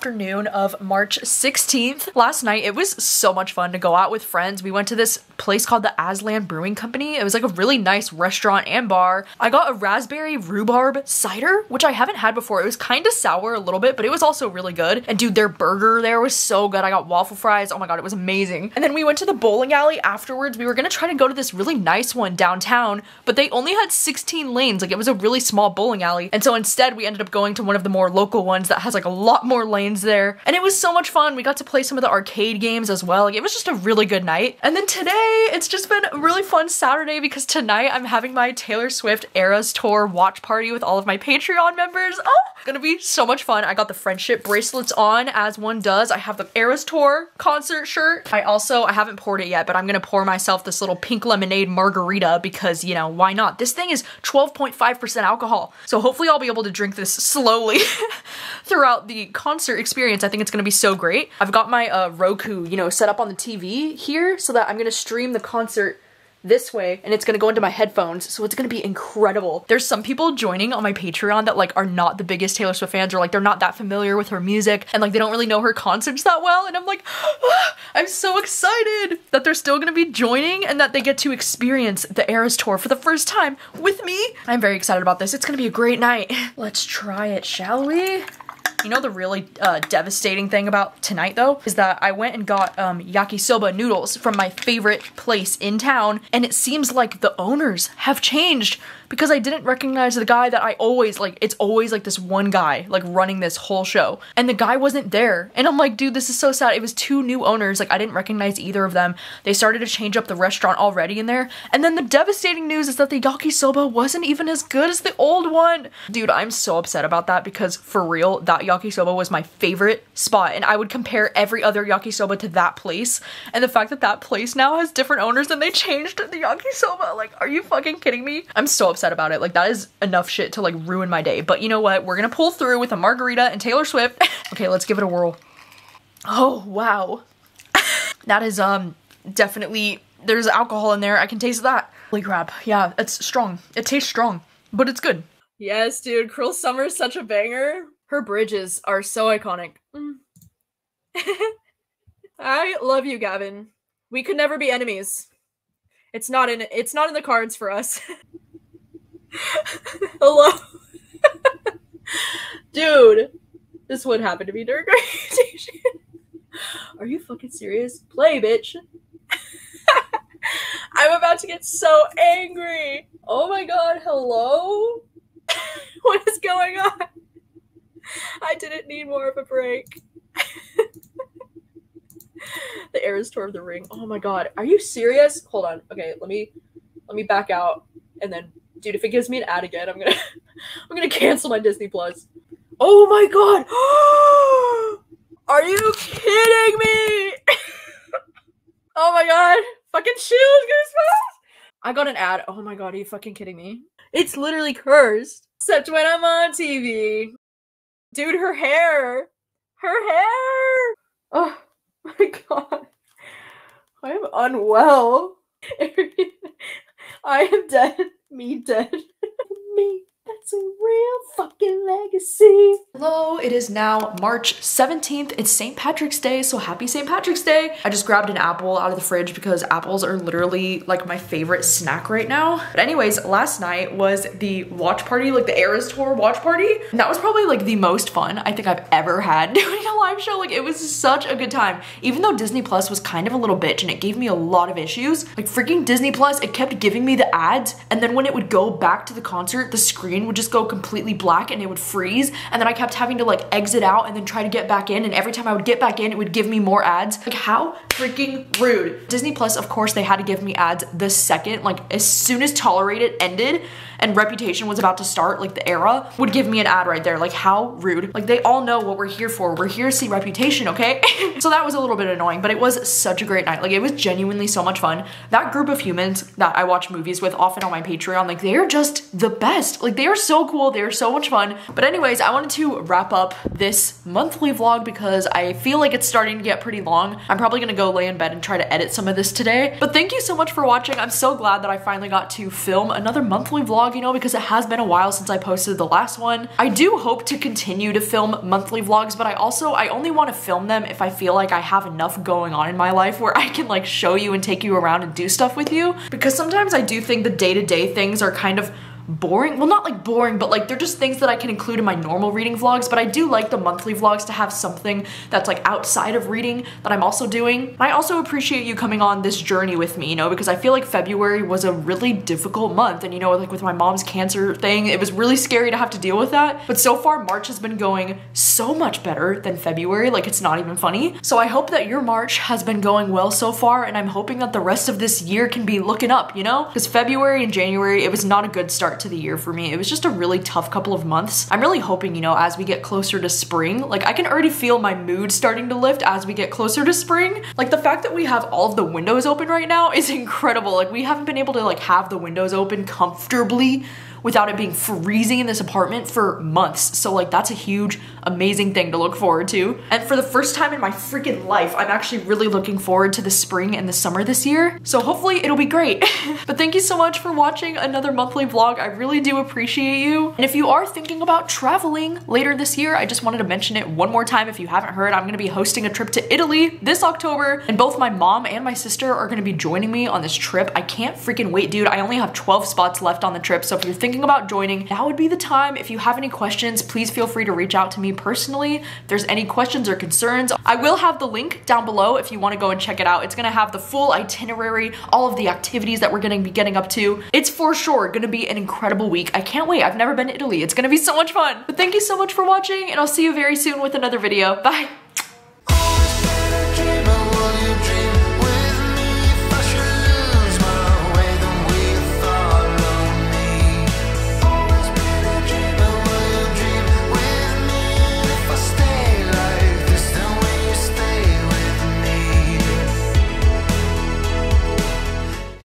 Afternoon of March 16th. Last night, it was so much fun to go out with friends. We went to this place called the Aslan Brewing Company. It was like a really nice restaurant and bar. I got a raspberry rhubarb cider, which I haven't had before. It was kind of sour a little bit, but it was also really good. And dude, their burger there was so good. I got waffle fries. Oh my god, it was amazing. And then we went to the bowling alley afterwards. We were gonna try to go to this really nice one downtown, but they only had 16 lanes. Like it was a really small bowling alley. And so instead, we ended up going to one of the more local ones that has like a lot more lanes there. And it was so much fun. We got to play some of the arcade games as well. Like it was just a really good night. And then today, it's just been a really fun Saturday because tonight I'm having my Taylor Swift Eras Tour watch party with all of my Patreon members. Oh, gonna be so much fun. I got the friendship bracelets on as one does. I have the Eras Tour concert shirt. I also, I haven't poured it yet, but I'm gonna pour myself this little pink lemonade margarita because, you know, why not? This thing is 12.5% alcohol. So hopefully I'll be able to drink this slowly throughout the concert experience. I think it's gonna be so great. I've got my uh, Roku, you know, set up on the TV here so that I'm gonna stream the concert this way and it's gonna go into my headphones so it's gonna be incredible. There's some people joining on my patreon that like are not the biggest taylor swift fans or like they're not that familiar with her music and like they don't really know her concerts that well and i'm like ah, i'm so excited that they're still gonna be joining and that they get to experience the eras tour for the first time with me. I'm very excited about this. It's gonna be a great night. Let's try it shall we you know the really uh, devastating thing about tonight though is that I went and got um, yakisoba noodles from my favorite place in town and it seems like the owners have changed because I didn't recognize the guy that I always like it's always like this one guy like running this whole show. And the guy wasn't there. And I'm like dude this is so sad. It was two new owners. Like I didn't recognize either of them. They started to change up the restaurant already in there. And then the devastating news is that the yakisoba wasn't even as good as the old one. Dude I'm so upset about that because for real that yakisoba was my favorite spot. And I would compare every other yakisoba to that place. And the fact that that place now has different owners and they changed the yakisoba like are you fucking kidding me? I'm so upset about it. Like that is enough shit to like ruin my day. But you know what? We're gonna pull through with a margarita and Taylor Swift. Okay let's give it a whirl. Oh wow. That is um definitely there's alcohol in there. I can taste that. Holy crap. Yeah it's strong. It tastes strong but it's good. Yes dude. Cruel Summer is such a banger. Her bridges are so iconic. Mm. I love you, Gavin. We could never be enemies. It's not in it's not in the cards for us. Hello. Dude, this would happen to me during. Are you fucking serious? Play, bitch. I'm about to get so angry. Oh my god, hello? what is going on? I didn't need more of a break. the Eras Tour of the Ring. Oh my god. Are you serious? Hold on. Okay, let me let me back out and then dude, if it gives me an ad again, I'm gonna I'm gonna cancel my Disney Plus. Oh my god! Are you kidding me? oh my god! Fucking chills, goosebumps! I got an ad. Oh my god, are you fucking kidding me? It's literally cursed. Except when I'm on TV. Dude, her hair! Her hair! Oh my god. I am unwell. I am dead. Me dead. Me. That's a real fucking legacy. Hello, it is now March 17th. It's St. Patrick's Day, so happy St. Patrick's Day. I just grabbed an apple out of the fridge because apples are literally like my favorite snack right now. But anyways, last night was the watch party, like the Eras Tour watch party. And that was probably like the most fun I think I've ever had doing a live show. Like it was such a good time. Even though Disney Plus was kind of a little bitch and it gave me a lot of issues, like freaking Disney Plus, it kept giving me the ads. And then when it would go back to the concert, the screen would just go completely black and it would freeze. And then I kept having to like exit out and then try to get back in. And every time I would get back in, it would give me more ads. Like how freaking rude. Disney Plus, of course, they had to give me ads the second, like as soon as Tolerate It ended and Reputation was about to start, like the era, would give me an ad right there. Like how rude. Like they all know what we're here for. We're here to see Reputation, okay? so that was a little bit annoying, but it was such a great night. Like it was genuinely so much fun. That group of humans that I watch movies with often on my Patreon, like they're just the best. Like they are so cool. They're so much fun. But anyways, I wanted to wrap up this monthly vlog because I feel like it's starting to get pretty long. I'm probably gonna go lay in bed and try to edit some of this today. But thank you so much for watching. I'm so glad that I finally got to film another monthly vlog vlog, you know, because it has been a while since I posted the last one. I do hope to continue to film monthly vlogs, but I also, I only want to film them if I feel like I have enough going on in my life where I can like show you and take you around and do stuff with you. Because sometimes I do think the day-to-day -day things are kind of boring. Well, not like boring, but like they're just things that I can include in my normal reading vlogs, but I do like the monthly vlogs to have something that's like outside of reading that I'm also doing. I also appreciate you coming on this journey with me, you know, because I feel like February was a really difficult month and you know, like with my mom's cancer thing, it was really scary to have to deal with that. But so far, March has been going so much better than February, like it's not even funny. So I hope that your March has been going well so far and I'm hoping that the rest of this year can be looking up, you know? Because February and January, it was not a good to the year for me. It was just a really tough couple of months. I'm really hoping, you know, as we get closer to spring, like I can already feel my mood starting to lift as we get closer to spring. Like the fact that we have all of the windows open right now is incredible. Like we haven't been able to like have the windows open comfortably without it being freezing in this apartment for months. So like that's a huge, amazing thing to look forward to. And for the first time in my freaking life, I'm actually really looking forward to the spring and the summer this year. So hopefully it'll be great. but thank you so much for watching another monthly vlog. I really do appreciate you. And if you are thinking about traveling later this year, I just wanted to mention it one more time. If you haven't heard, I'm gonna be hosting a trip to Italy this October and both my mom and my sister are gonna be joining me on this trip. I can't freaking wait, dude. I only have 12 spots left on the trip. So if you're thinking thinking about joining, now would be the time. If you have any questions, please feel free to reach out to me personally. If there's any questions or concerns, I will have the link down below if you want to go and check it out. It's going to have the full itinerary, all of the activities that we're going to be getting up to. It's for sure going to be an incredible week. I can't wait. I've never been to Italy. It's going to be so much fun. But thank you so much for watching and I'll see you very soon with another video. Bye.